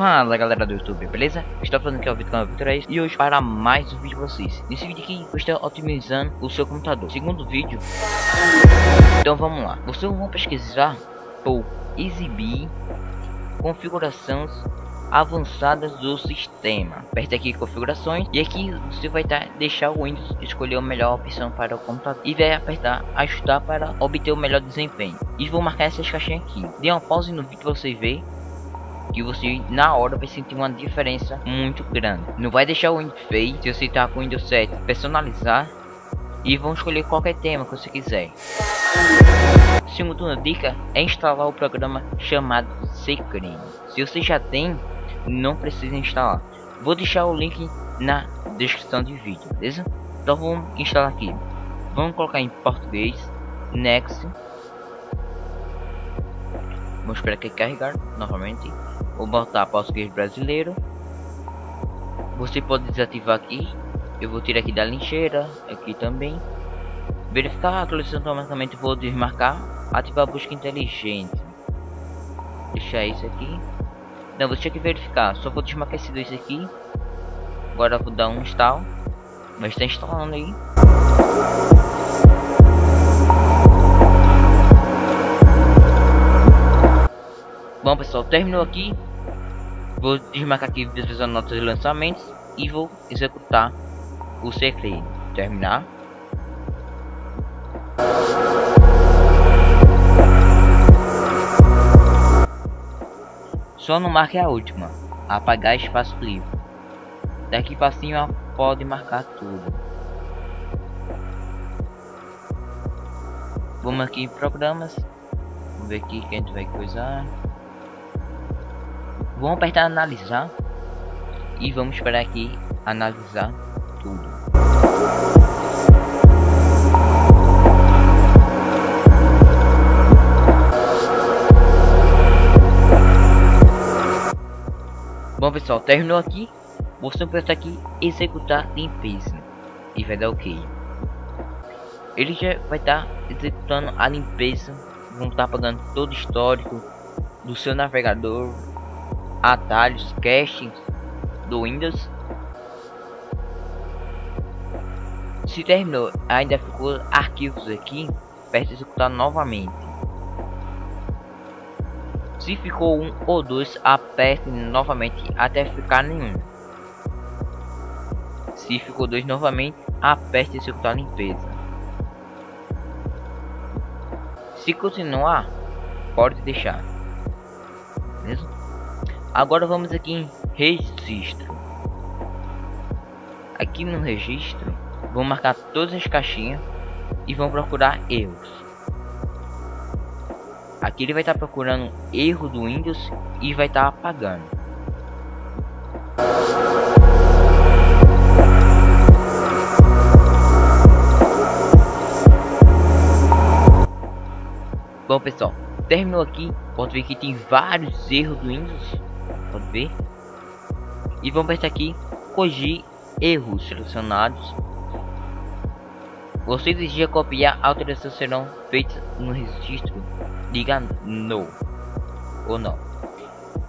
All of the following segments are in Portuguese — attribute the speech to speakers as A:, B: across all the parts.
A: Fala galera do YouTube, beleza? Estou falando aqui é o Vitor Victor e hoje para mais um vídeo para vocês. Nesse vídeo aqui eu estou otimizando o seu computador. Segundo vídeo, então vamos lá. Vocês vão pesquisar por exibir configurações avançadas do sistema. Aperte aqui configurações e aqui você vai dar, deixar o Windows escolher a melhor opção para o computador e vai apertar ajustar para obter o melhor desempenho. E vou marcar essas caixinhas aqui. Dê uma pause no vídeo para você ver que você na hora vai sentir uma diferença muito grande. Não vai deixar o Windows feio se você está com o Windows 7 personalizar e vão escolher qualquer tema que você quiser. Segunda dica é instalar o programa chamado Secret. Se você já tem, não precisa instalar. Vou deixar o link na descrição do vídeo, beleza? Então vamos instalar aqui. Vamos colocar em português, Next. Vamos esperar que carregar novamente. Vou botar português brasileiro. Você pode desativar aqui. Eu vou tirar aqui da lixeira, aqui também. Verificar a atualização automaticamente vou desmarcar. Ativar a busca inteligente. Deixar isso aqui. Não, você tinha que verificar. Só vou desmarcar esse dois aqui. Agora vou dar um install. Mas está instalando aí. Bom pessoal, terminou aqui. Vou desmarcar aqui visualizando notas de lançamentos e vou executar o segredo. Terminar. Só não marque a última. Apagar espaço livre. Daqui para cima pode marcar tudo. Vamos aqui em programas. Vamos ver aqui que a gente vai coisar. Vamos apertar analisar. E vamos esperar aqui analisar tudo. Bom pessoal, terminou aqui. Você apertar aqui executar limpeza e vai dar ok. Ele já vai estar tá executando a limpeza, vão estar tá apagando todo o histórico do seu navegador, atalhos, caching do Windows. Se terminou, ainda ficou arquivos aqui, para executar novamente. Se ficou um ou dois, aperte novamente até ficar nenhum. Se ficou dois novamente, aperte executar limpeza. Se continuar, pode deixar. Beleza? Agora vamos aqui em registro. Aqui no registro, vou marcar todas as caixinhas e vão procurar erros. Aqui ele vai estar tá procurando erro do Windows e vai estar tá apagando. Bom pessoal, terminou aqui. Pode ver que tem vários erros do Windows. Pode ver. E vamos apertar aqui corrigir erros selecionados. Você deseja copiar alterações serão feitas no registro diga no ou não.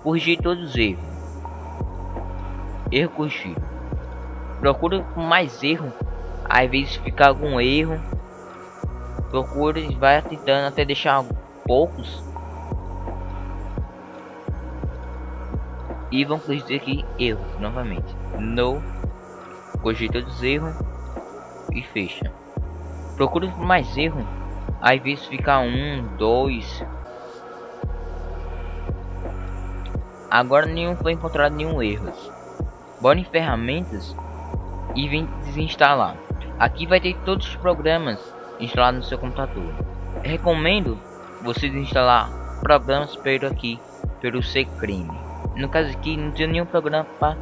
A: Corrigir todos os erros. Erro corrigido. Procura mais erro. Às vezes fica algum erro. Procura e vai tentando até deixar poucos. E vão corrigir aqui erros novamente. No. Corrigir todos os erros. E fecha. Procura mais erro Às vezes fica um, dois. Agora nenhum foi encontrado nenhum erro. Bora em ferramentas e vem desinstalar. Aqui vai ter todos os programas instalados no seu computador. Recomendo você desinstalar programas pelo aqui, pelo Secrim. No caso aqui não tem nenhum programa para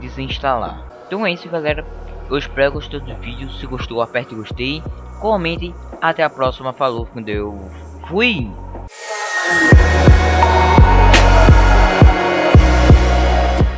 A: desinstalar. Então é isso galera. Eu espero que gostou do vídeo. Se gostou aperte gostei comente. Até a próxima. Falou, com Deus. Fui!